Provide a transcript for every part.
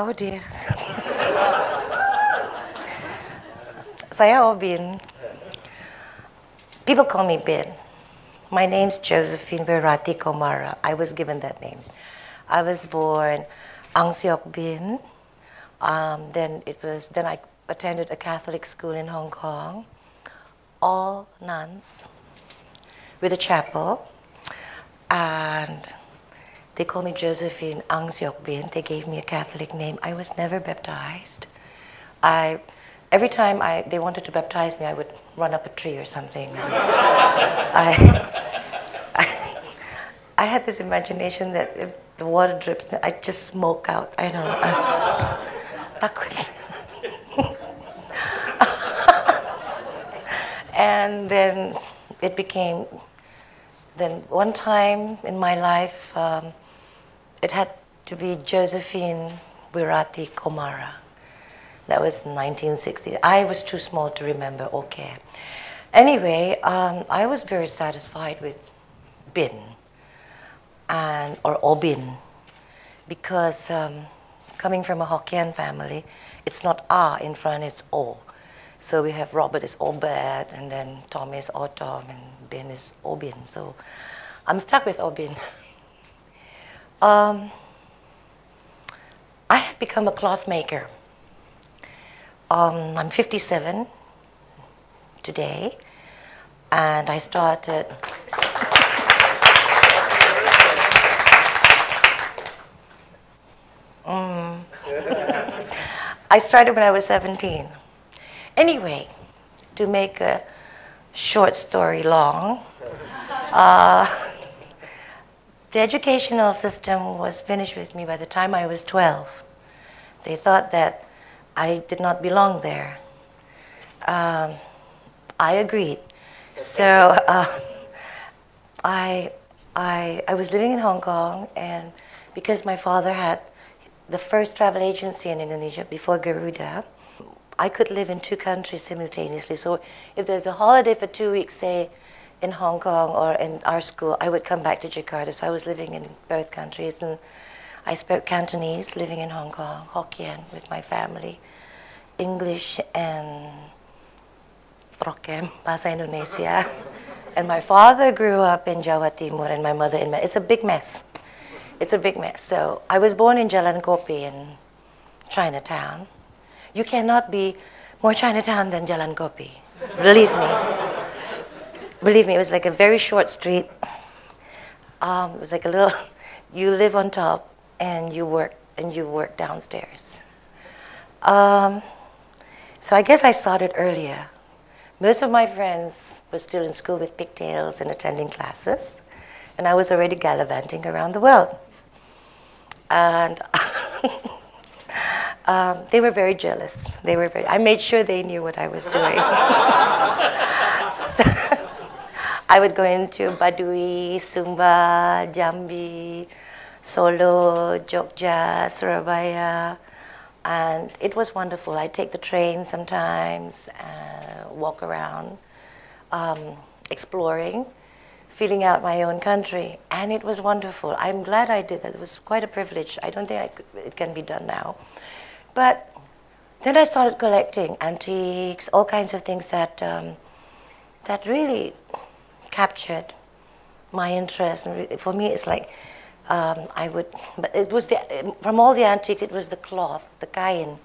Oh dear. Saya Bin. People call me Bin. My name's Josephine Berati Komara. I was given that name. I was born Ang Siok Bin. Um, then it was then I attended a Catholic school in Hong Kong, all nuns, with a chapel, and they called me Josephine Ang. They gave me a Catholic name. I was never baptized. I every time I, they wanted to baptize me, I would run up a tree or something. I, I, I, had this imagination that if the water drips, I'd just smoke out. I know. and then it became, then one time in my life, um, it had to be Josephine Virati Komara. That was 1960. I was too small to remember, okay. Anyway, um, I was very satisfied with Bin and or Obin because um, coming from a Hokkien family, it's not Ah in front, it's O. So we have Robert is Obed, and then Tom is Otom, and Bin is Obin. So I'm stuck with Obin. Um, I have become a cloth maker. Um, I'm 57 today, and I started. Mm. I started when I was 17. Anyway, to make a short story long, uh, the educational system was finished with me by the time I was 12. They thought that I did not belong there. Um, I agreed. So uh, I, I, I was living in Hong Kong, and because my father had the first travel agency in Indonesia before Garuda, I could live in two countries simultaneously. So if there's a holiday for two weeks, say in Hong Kong or in our school, I would come back to Jakarta. So I was living in both countries, and I spoke Cantonese living in Hong Kong, Hokkien with my family, English and Prokem, Bahasa Indonesia. and my father grew up in Jawa Timur and my mother in... It's a big mess. It's a big mess. So I was born in Jalan Kopi in Chinatown. You cannot be more Chinatown than Jalan Kopi. Believe me. Believe me, it was like a very short street. Um, it was like a little... You live on top and you work and you work downstairs. Um, so I guess I started earlier. Most of my friends were still in school with pigtails and attending classes, and I was already gallivanting around the world. And um, they were very jealous. They were very. I made sure they knew what I was doing. I would go into Baduy, Sumba, Jambi, Solo, Jogja, Surabaya, and it was wonderful. I take the train sometimes, uh, walk around, um, exploring, feeling out my own country, and it was wonderful. I'm glad I did that. It was quite a privilege. I don't think could, it can be done now, but then I started collecting antiques, all kinds of things that um, that really captured my interest. And for me, it's like um, I would, but it was the, from all the antiques, it was the cloth, the kain,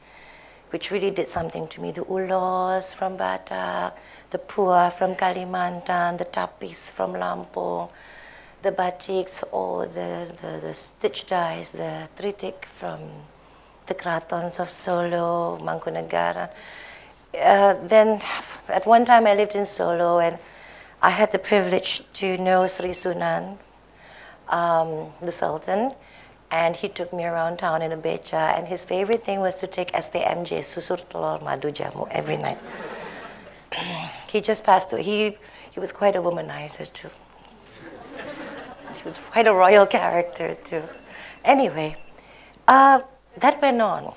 which really did something to me. The ulos from Batak, the pua from Kalimantan, the tapis from Lampung, the batiks or the, the, the stitch dyes, the tritik from the kratons of Solo, Mangkunegaran. Uh, then at one time I lived in Solo and I had the privilege to know Sri Sunan um, the Sultan, and he took me around town in a becha, and his favorite thing was to take STMJ, susu telur madu jamu, every night. he just passed away. He, he was quite a womanizer, too. he was quite a royal character, too. Anyway, uh, that went on.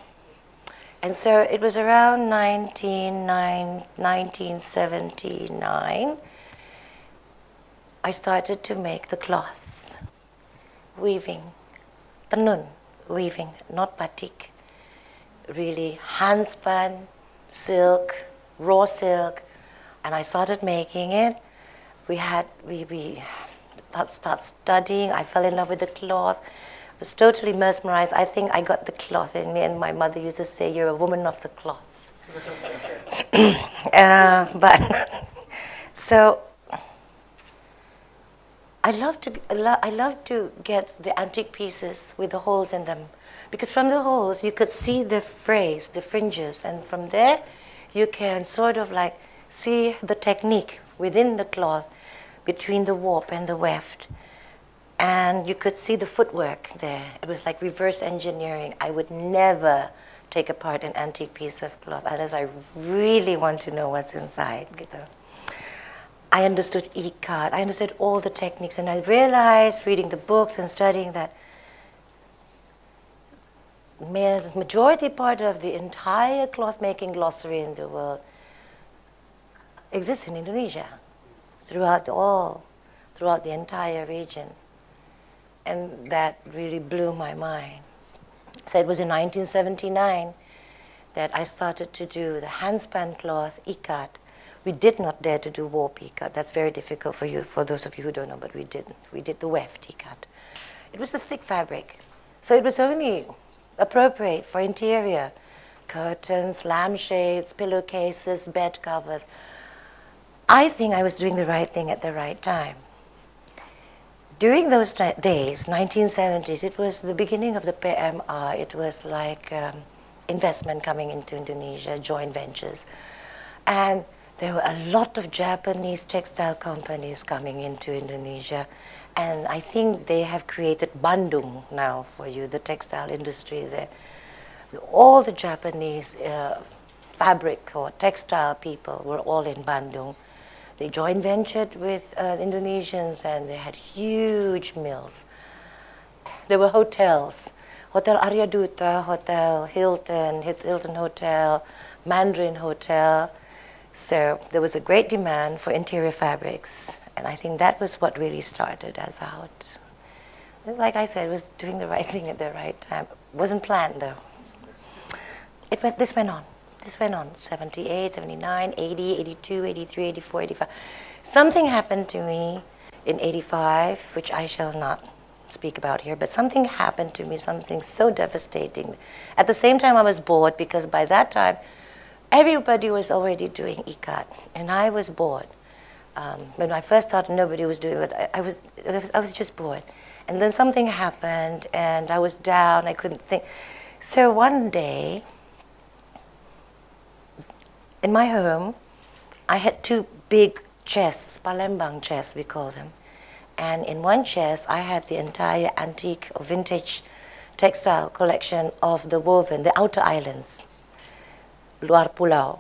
And so it was around 1979 I started to make the cloth weaving, tenun weaving, not batik. really hand spun silk, raw silk, and I started making it. We had we we start, start studying. I fell in love with the cloth. Was totally mesmerized. I think I got the cloth in me, and my mother used to say, "You're a woman of the cloth." uh, but so I love to I love to get the antique pieces with the holes in them because from the holes you could see the frays, the fringes, and from there you can sort of like see the technique within the cloth between the warp and the weft. And you could see the footwork there. It was like reverse engineering. I would never take apart an antique piece of cloth unless I really want to know what's inside. Know. I understood ikat. I understood all the techniques, and I realized reading the books and studying that the majority part of the entire cloth making glossary in the world exists in Indonesia, throughout all, throughout the entire region. And that really blew my mind. So it was in 1979 that I started to do the handspun cloth ikat. We did not dare to do warp ikat. That's very difficult for you, for those of you who don't know, but we didn't. We did the weft ikat. It was the thick fabric. So it was only appropriate for interior curtains, lampshades, pillowcases, bed covers. I think I was doing the right thing at the right time. During those days, 1970s, it was the beginning of the PMR. It was like um, investment coming into Indonesia, joint ventures. And there were a lot of Japanese textile companies coming into Indonesia and I think they have created Bandung now for you, the textile industry there. All the Japanese uh, fabric or textile people were all in Bandung. They joint ventured with uh, Indonesians and they had huge mills. There were hotels, Hotel Aryaduta, Hotel Hilton, Hilton Hotel, Mandarin Hotel. So there was a great demand for interior fabrics. And I think that was what really started us out. Like I said, it was doing the right thing at the right time. It wasn't planned though. It went, this went on. This went on 78, 79, 80, 82, 83, 84, 85. Something happened to me in 85, which I shall not speak about here, but something happened to me, something so devastating. At the same time, I was bored because by that time, everybody was already doing ikat, and I was bored. Um, when I first started, nobody was doing it. I, I, was, I, was, I was just bored. And then something happened, and I was down. I couldn't think. So one day, in my home, I had two big chests, Palembang chests, we call them. And in one chest, I had the entire antique or vintage textile collection of the woven, the outer islands, Luar Pulau,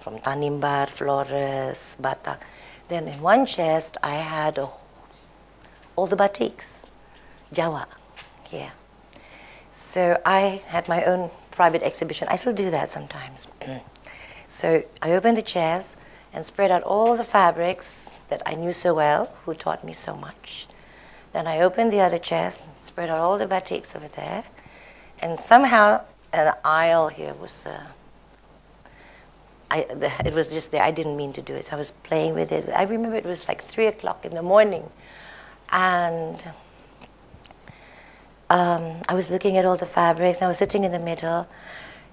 from Tanimbar, Flores, Batak. Then in one chest, I had all the batiks, Jawa, here. So I had my own private exhibition. I still do that sometimes. so I opened the chest and spread out all the fabrics that I knew so well, who taught me so much. Then I opened the other chest, spread out all the batiks over there, and somehow an aisle here was uh, I, it was just there. I didn't mean to do it. I was playing with it. I remember it was like three o'clock in the morning, and um, I was looking at all the fabrics. And I was sitting in the middle,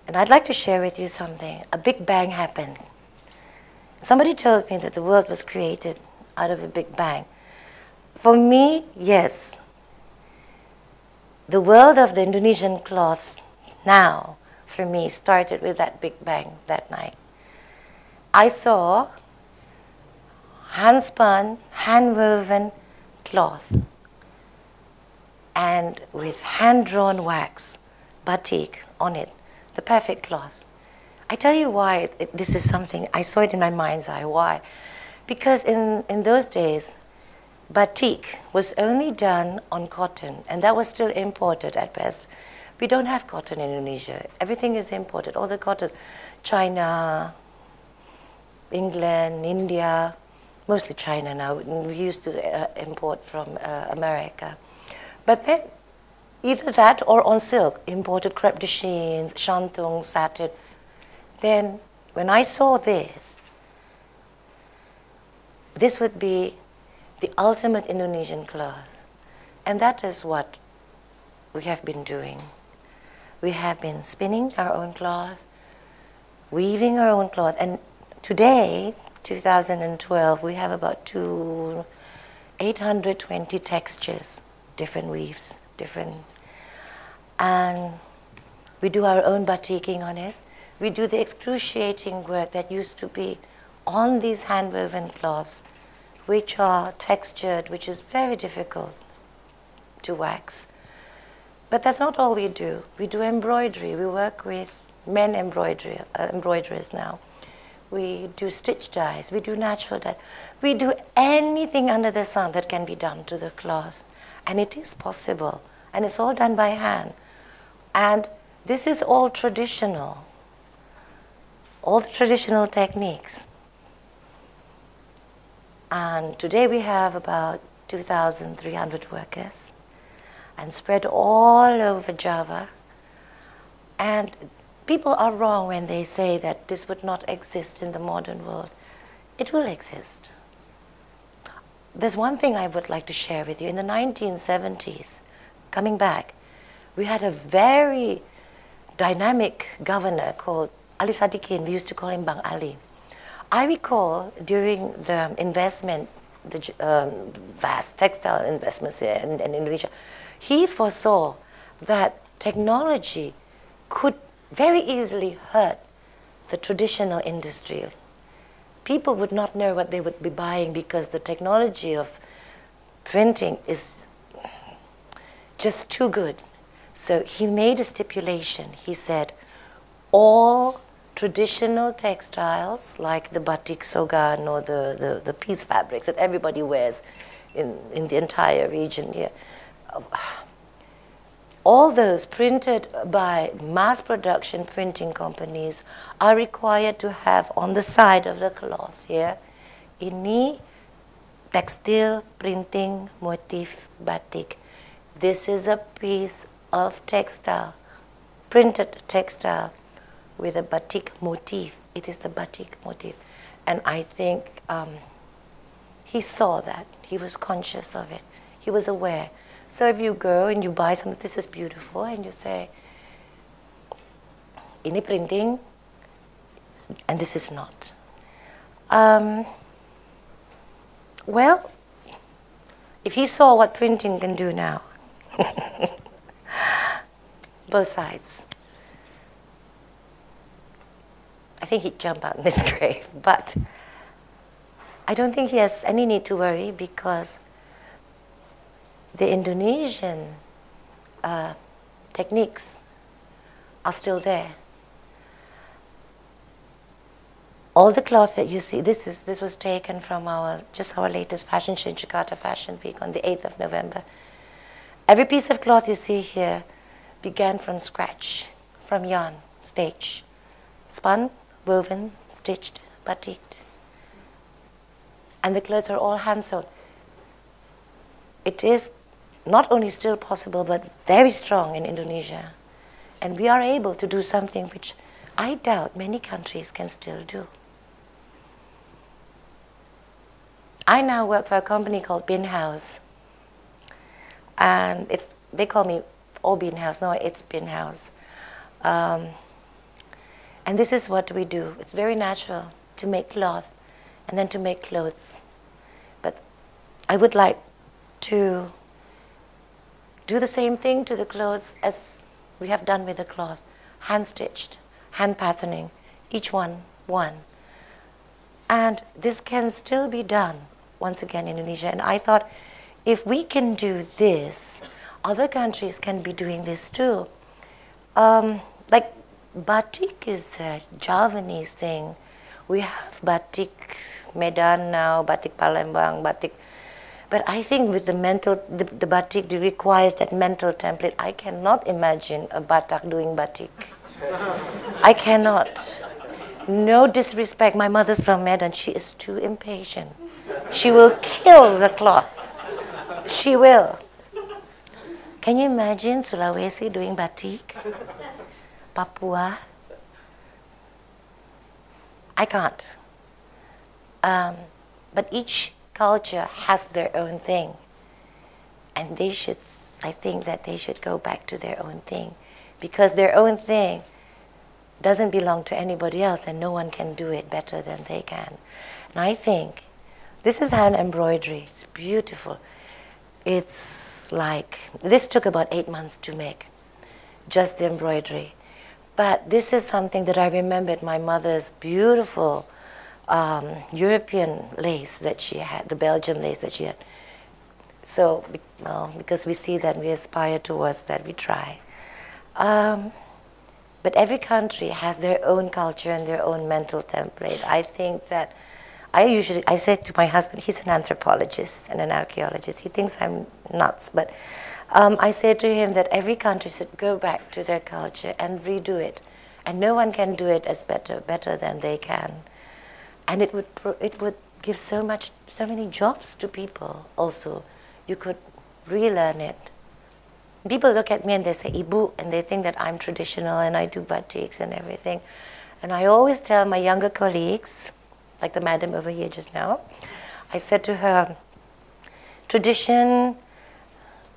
and I'd like to share with you something. A big bang happened. Somebody told me that the world was created out of a big bang. For me, yes. The world of the Indonesian cloths now, for me, started with that big bang that night. I saw hand spun, hand woven cloth and with hand drawn wax, batik on it, the perfect cloth. I tell you why it, this is something, I saw it in my mind's eye. Why? Because in, in those days, batik was only done on cotton, and that was still imported at best. We don't have cotton in Indonesia. Everything is imported. All the cotton, China, England, India, mostly China now. We used to uh, import from uh, America. But then either that or on silk, imported crepe de chine, shantung, satin. Then when I saw this, this would be the ultimate Indonesian cloth. And that is what we have been doing. We have been spinning our own cloth, weaving our own cloth, and today, 2012, we have about two, 820 textures, different weaves, different, and we do our own batiking on it. We do the excruciating work that used to be on these hand-woven cloths, which are textured, which is very difficult to wax. But that's not all we do. We do embroidery. We work with men embroidery, uh, embroiderers now. We do stitch dyes. We do natural dye. We do anything under the sun that can be done to the cloth. And it is possible. And it's all done by hand. And this is all traditional. All the traditional techniques. And today we have about 2,300 workers and spread all over Java. And people are wrong when they say that this would not exist in the modern world. It will exist. There's one thing I would like to share with you. In the 1970s, coming back, we had a very dynamic governor called Ali Sadikin. We used to call him Bang Ali. I recall during the investment, the um, vast textile investments in, in Indonesia, he foresaw that technology could very easily hurt the traditional industry. People would not know what they would be buying because the technology of printing is just too good. So he made a stipulation. He said, all traditional textiles like the batik sogan or the, the, the piece fabrics that everybody wears in, in the entire region here uh, all those printed by mass production printing companies are required to have on the side of the cloth here ini textile printing motif batik. This is a piece of textile printed textile with a batik motif. It is the batik motif. And i think um, he saw that. He was conscious of it. He was aware so if you go and you buy something, this is beautiful, and you say, ini printing, and this is not. Um, well, if he saw what printing can do now, both sides, I think he'd jump out in his grave. But I don't think he has any need to worry because the Indonesian uh, techniques are still there. All the cloth that you see, this is this was taken from our just our latest fashion show, Jakarta Fashion Week on the 8th of November. Every piece of cloth you see here began from scratch, from yarn, stitch, spun, woven, stitched, batiked. And the clothes are all hand sewn. It is not only still possible, but very strong in Indonesia. And we are able to do something which I doubt many countries can still do. I now work for a company called Bin House. And it's, they call me all Bin House. No, it's Bin House. Um, and this is what we do. It's very natural to make cloth and then to make clothes. But I would like to do the same thing to the clothes as we have done with the cloth. Hand stitched, hand patterning, each one, one. And this can still be done, once again, in Indonesia. And I thought, if we can do this, other countries can be doing this too. Um, like batik is a Javanese thing. We have batik Medan now, batik Palembang, batik but I think with the mental, the, the batik requires that mental template. I cannot imagine a Batak doing batik. I cannot. No disrespect. My mother's from Medan. She is too impatient. She will kill the cloth. She will. Can you imagine Sulawesi doing batik? Papua? I can't. Um, but each culture has their own thing. And they should, I think that they should go back to their own thing. Because their own thing doesn't belong to anybody else and no one can do it better than they can. And I think this is hand embroidery. It's beautiful. It's like, this took about eight months to make, just the embroidery. But this is something that I remembered my mother's beautiful um, European lace that she had, the Belgian lace that she had. So, well, because we see that we aspire towards that, we try. Um, but every country has their own culture and their own mental template. I think that I usually, I say to my husband, he's an anthropologist and an archaeologist. He thinks I'm nuts, but um, I say to him that every country should go back to their culture and redo it, and no one can do it as better better than they can, and it would it would give so much so many jobs to people. Also, you could relearn it. People look at me and they say "ibu" and they think that I'm traditional and I do batiks and everything, and I always tell my younger colleagues, like the madam over here just now, I said to her, tradition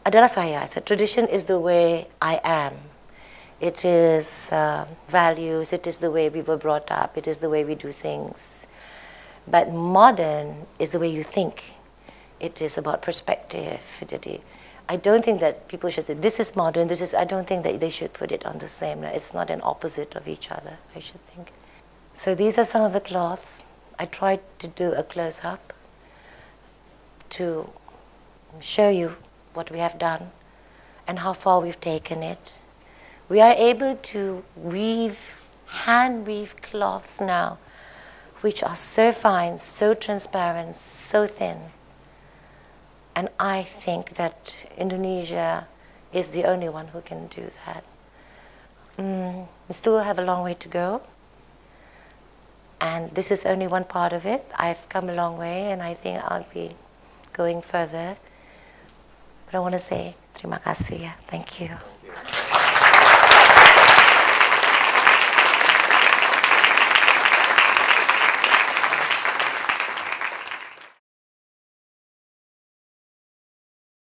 adalah saya. So tradition is the way I am. It is uh, values. It is the way we were brought up. It is the way we do things. But modern is the way you think. It is about perspective. I don't think that people should say this is modern. This is. I don't think that they should put it on the same. It's not an opposite of each other. I should think. So these are some of the cloths. I tried to do a close up to show you what we have done and how far we've taken it. We are able to weave, hand weave cloths now, which are so fine, so transparent, so thin. And I think that Indonesia is the only one who can do that. Mm, we still have a long way to go. And this is only one part of it. I've come a long way, and I think I'll be going further. But I want to say terima kasih ya. Thank you.